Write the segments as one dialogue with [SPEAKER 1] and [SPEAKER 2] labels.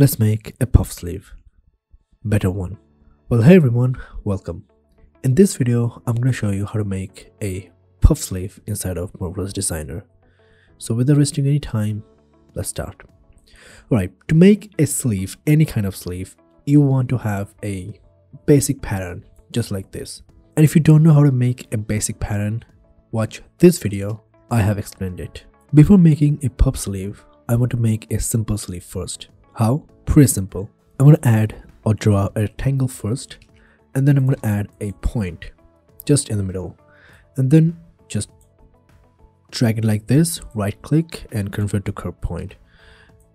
[SPEAKER 1] Let's make a puff sleeve. Better one. Well hey everyone, welcome. In this video, I'm going to show you how to make a puff sleeve inside of Marvelous Designer. So without wasting any time, let's start. Alright, to make a sleeve, any kind of sleeve, you want to have a basic pattern just like this. And if you don't know how to make a basic pattern, watch this video, I have explained it. Before making a puff sleeve, I want to make a simple sleeve first. How? Pretty simple. I'm going to add or draw a rectangle first and then I'm going to add a point just in the middle and then just drag it like this, right click and convert to curve point.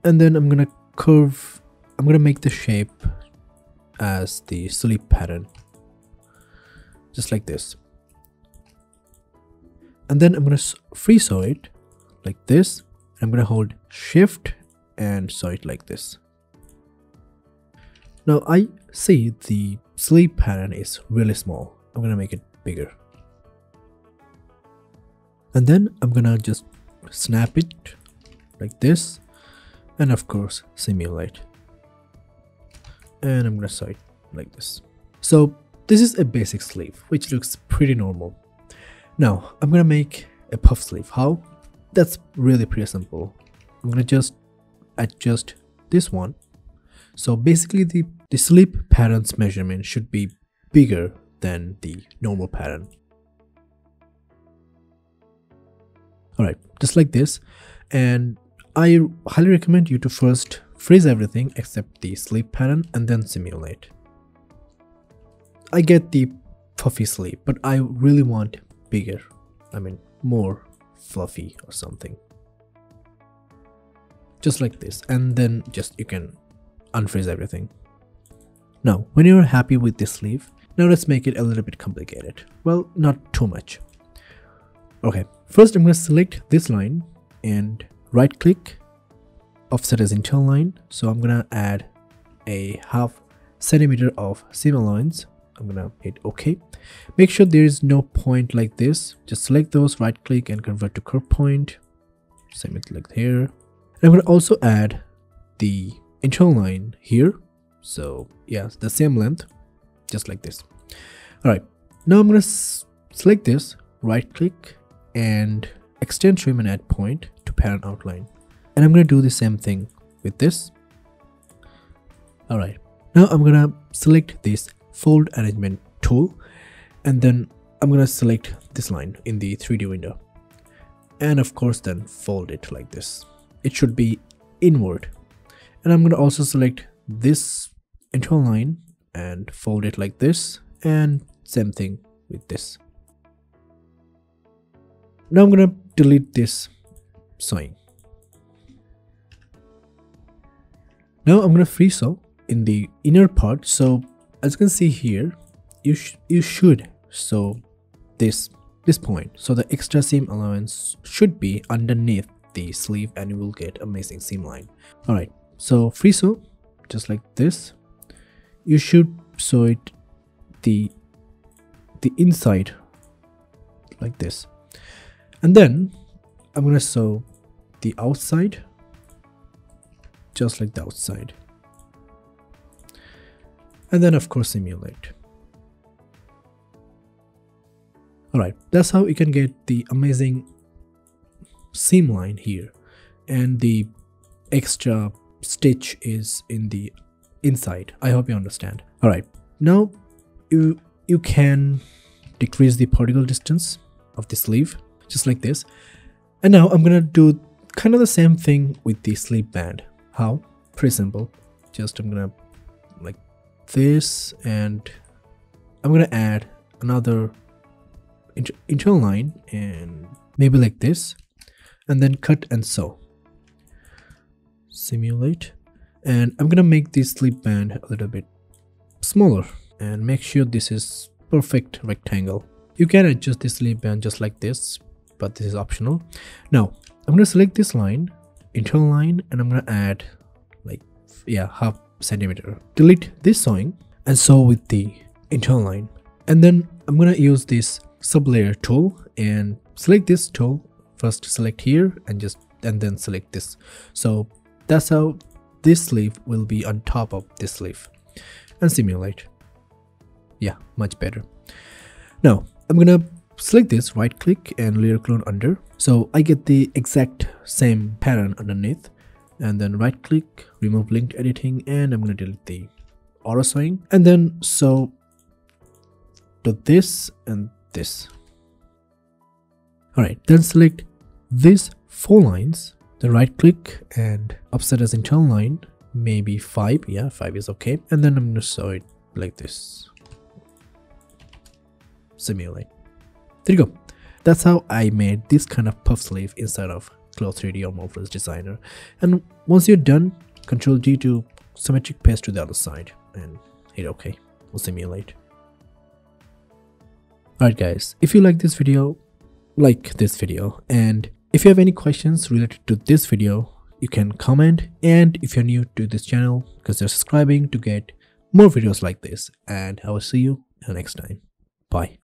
[SPEAKER 1] And then I'm going to curve, I'm going to make the shape as the sleep pattern just like this and then I'm going to free sew it like this. And I'm going to hold shift and sew it like this. Now I see the sleeve pattern is really small. I'm to make it bigger. And then I'm to just snap it like this and of course simulate. And I'm to sew it like this. So this is a basic sleeve which looks pretty normal. Now I'm gonna make a puff sleeve. How? That's really pretty simple. I'm gonna just adjust this one. So basically the, the sleeve pattern's measurement should be bigger than the normal pattern. Alright, just like this. And I highly recommend you to first freeze everything except the sleep pattern and then simulate. I get the puffy sleep, but I really want bigger. I mean, more fluffy or something. Just like this. And then just you can unfreeze everything. Now, when you're happy with this sleeve, now let's make it a little bit complicated. Well, not too much. Okay, first I'm going to select this line and right click, offset as internal line. So I'm going to add a half centimeter of seam allowance I'm gonna hit OK. Make sure there is no point like this. Just select those, right click and convert to curve point. Same it like here. And I'm gonna also add the internal line here. So yeah, the same length, just like this. All right, now I'm gonna select this, right click and extend trim and add point to parent outline. And I'm gonna do the same thing with this. All right, now I'm gonna select this fold arrangement tool and then I'm gonna select this line in the 3D window and of course then fold it like this it should be inward and I'm gonna also select this internal line and fold it like this and same thing with this. Now I'm gonna delete this sewing now I'm gonna free sew in the inner part. So as you can see here you sh you should sew this this point. So the extra seam allowance should be underneath the sleeve and you will get amazing seam line. All right so free sew just like this you should sew it the the inside like this and then i'm gonna sew the outside just like the outside and then of course simulate. Alright, that's how you can get the amazing seam line here and the extra stitch is in the inside. I hope you understand. Alright, now you, you can decrease the particle distance of the sleeve just like this. And now I'm gonna do kind of the same thing with the sleeve band. How? Pretty simple. Just I'm gonna like this and I'm gonna add another inter internal line and maybe like this and then cut and sew simulate and I'm gonna make this sleeve band a little bit smaller and make sure this is perfect rectangle you can adjust this sleeve band just like this but this is optional now I'm gonna select this line internal line and I'm gonna add like yeah half centimeter. Delete this sewing and sew with the internal line. And then I'm gonna use this sublayer tool and select this tool. First select here and just and then select this. So that's how this sleeve will be on top of this sleeve and simulate. Yeah much better. Now i'm gonna select this right click and layer clone under. So i get the exact same pattern underneath. And then right click remove linked editing and i'm gonna delete the auto sewing. And then sew to this and this. All right then select these four lines then right click and offset as internal line maybe five yeah five is okay and then i'm gonna sew it like this simulate there you go that's how i made this kind of puff sleeve inside of Clo 3D or Marvelous Designer. And once you're done, Control G to symmetric paste to the other side and hit OK. We'll simulate. Alright guys, if you like this video, like this video and if you have any questions related to this video, you can comment and if you're new to this channel, consider subscribing to get more videos like this and I will see you next time. Bye.